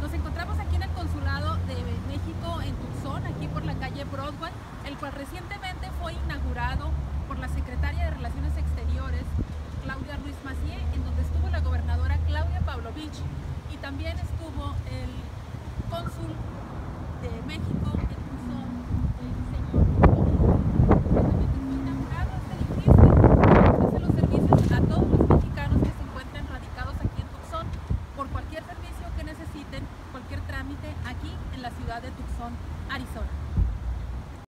Nos encontramos aquí en el Consulado de México en Tucson, aquí por la calle Broadway, el cual recientemente fue inaugurado por la Secretaria de Relaciones Exteriores, Claudia Ruiz Macié, en donde estuvo la gobernadora Claudia Pavlovich y también estuvo aquí en la ciudad de Tucson, Arizona.